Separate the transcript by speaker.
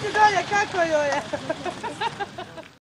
Speaker 1: Ti dolje kako joj je?